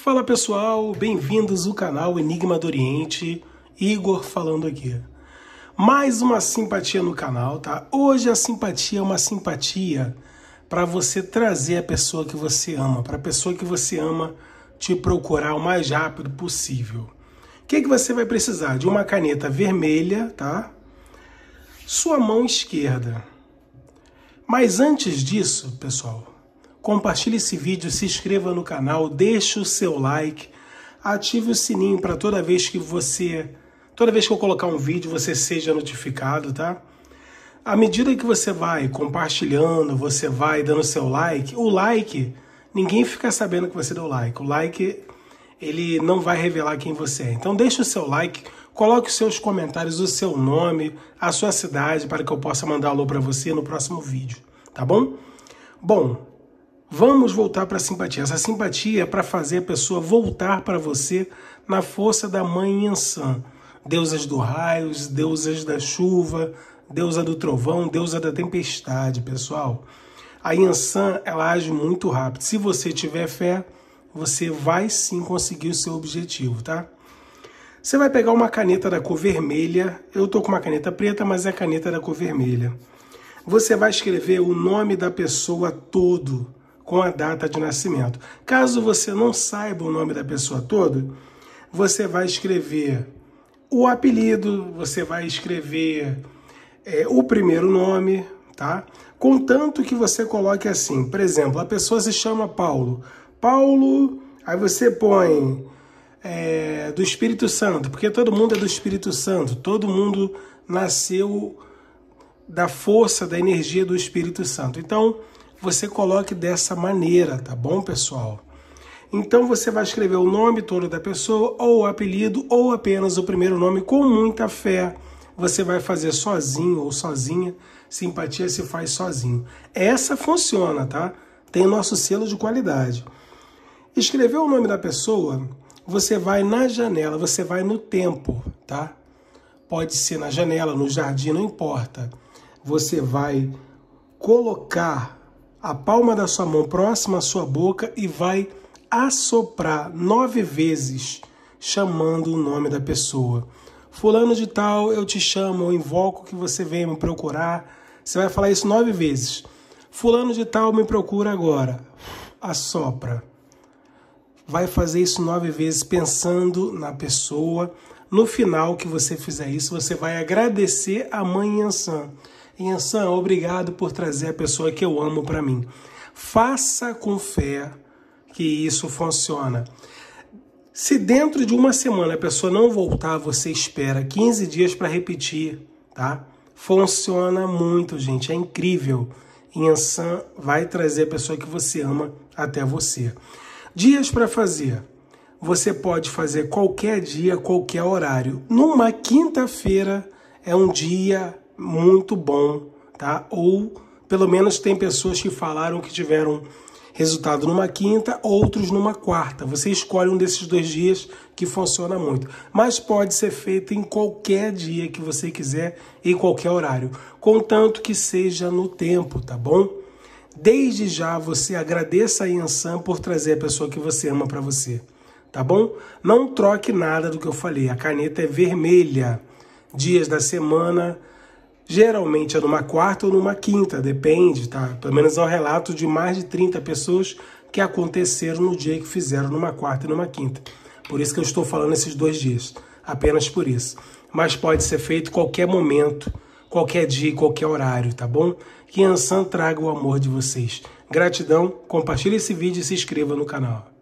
Fala pessoal, bem-vindos ao canal Enigma do Oriente, Igor falando aqui. Mais uma simpatia no canal, tá? Hoje a simpatia é uma simpatia para você trazer a pessoa que você ama, para a pessoa que você ama te procurar o mais rápido possível. O que, que você vai precisar? De uma caneta vermelha, tá? Sua mão esquerda. Mas antes disso, pessoal, compartilhe esse vídeo, se inscreva no canal, deixe o seu like, ative o sininho para toda vez que você, toda vez que eu colocar um vídeo, você seja notificado, tá? À medida que você vai compartilhando, você vai dando seu like, o like, ninguém fica sabendo que você deu like. O like, ele não vai revelar quem você é. Então deixe o seu like, coloque os seus comentários, o seu nome, a sua cidade, para que eu possa mandar alô para você no próximo vídeo, tá bom? Bom, Vamos voltar para a simpatia. Essa simpatia é para fazer a pessoa voltar para você na força da mãe Yansan. Deusas do raios, deusas da chuva, deusa do trovão, deusa da tempestade, pessoal. A Yansan, ela age muito rápido. Se você tiver fé, você vai sim conseguir o seu objetivo, tá? Você vai pegar uma caneta da cor vermelha. Eu tô com uma caneta preta, mas é a caneta da cor vermelha. Você vai escrever o nome da pessoa todo com a data de nascimento. Caso você não saiba o nome da pessoa toda, você vai escrever o apelido, você vai escrever é, o primeiro nome, tá? Contanto que você coloque assim, por exemplo, a pessoa se chama Paulo. Paulo, aí você põe é, do Espírito Santo, porque todo mundo é do Espírito Santo, todo mundo nasceu da força, da energia do Espírito Santo. Então, você coloque dessa maneira, tá bom, pessoal? Então você vai escrever o nome todo da pessoa, ou o apelido, ou apenas o primeiro nome com muita fé. Você vai fazer sozinho ou sozinha. Simpatia se faz sozinho. Essa funciona, tá? Tem o nosso selo de qualidade. Escreveu o nome da pessoa, você vai na janela, você vai no tempo, tá? Pode ser na janela, no jardim, não importa. Você vai colocar a palma da sua mão próxima à sua boca e vai assoprar nove vezes, chamando o nome da pessoa. Fulano de tal, eu te chamo, eu invoco que você venha me procurar. Você vai falar isso nove vezes. Fulano de tal, me procura agora. Assopra. Vai fazer isso nove vezes pensando na pessoa. No final que você fizer isso, você vai agradecer a mãe Yansan. Yansan, obrigado por trazer a pessoa que eu amo para mim. Faça com fé que isso funciona. Se dentro de uma semana a pessoa não voltar, você espera 15 dias para repetir, tá? Funciona muito, gente, é incrível. Yansan vai trazer a pessoa que você ama até você. Dias para fazer. Você pode fazer qualquer dia, qualquer horário. Numa quinta-feira é um dia muito bom, tá? Ou pelo menos tem pessoas que falaram que tiveram resultado numa quinta, outros numa quarta. Você escolhe um desses dois dias que funciona muito. Mas pode ser feito em qualquer dia que você quiser, em qualquer horário, contanto que seja no tempo, tá bom? Desde já você agradeça a Yansan por trazer a pessoa que você ama para você, tá bom? Não troque nada do que eu falei. A caneta é vermelha. Dias da semana Geralmente é numa quarta ou numa quinta, depende, tá? Pelo menos é um relato de mais de 30 pessoas que aconteceram no dia que fizeram numa quarta e numa quinta. Por isso que eu estou falando esses dois dias, apenas por isso. Mas pode ser feito qualquer momento, qualquer dia, qualquer horário, tá bom? Que Ansan traga o amor de vocês. Gratidão, compartilhe esse vídeo e se inscreva no canal.